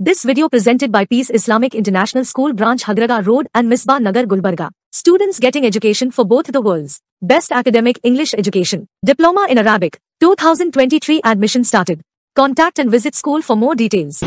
This video presented by Peace Islamic International School Branch Hadraga Road and Misbah Nagar Gulbarga. Students getting education for both the worlds. Best Academic English Education. Diploma in Arabic. 2023 admission started. Contact and visit school for more details.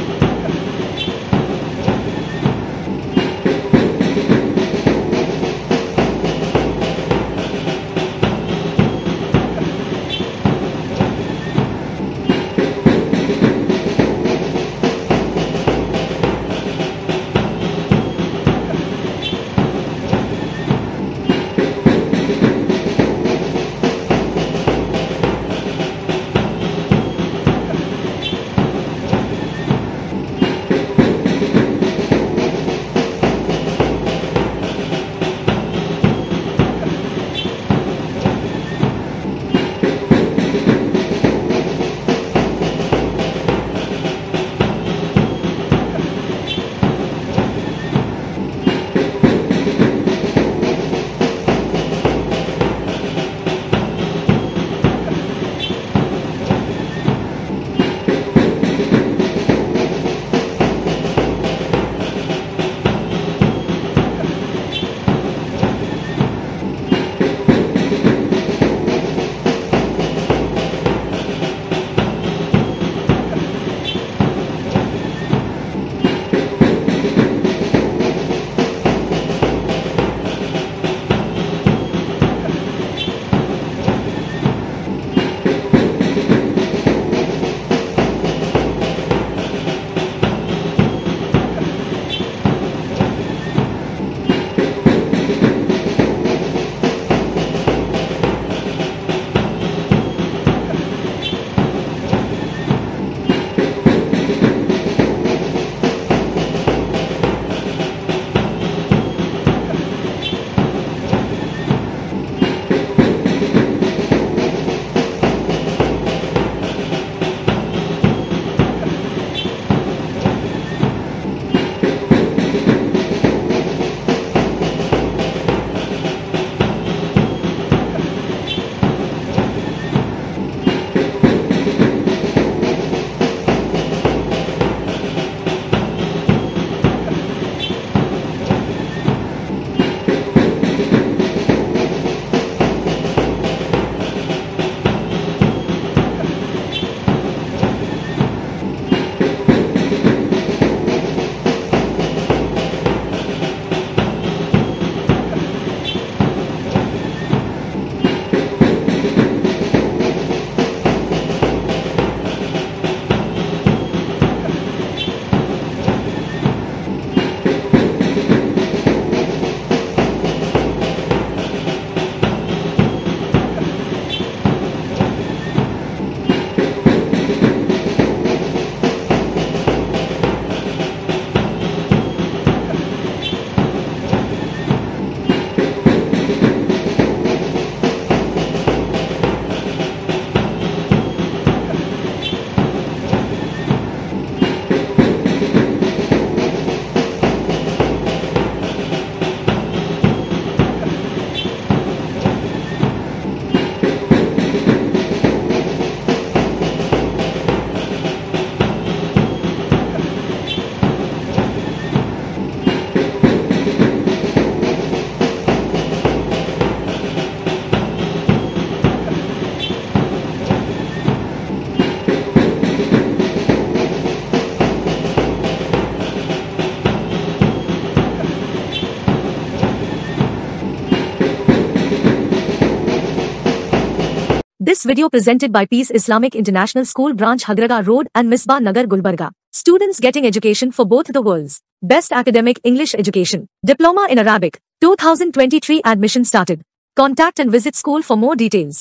This video presented by Peace Islamic International School Branch Hadraga Road and Misbah Nagar Gulbarga. Students getting education for both the worlds. Best Academic English Education. Diploma in Arabic. 2023 admission started. Contact and visit school for more details.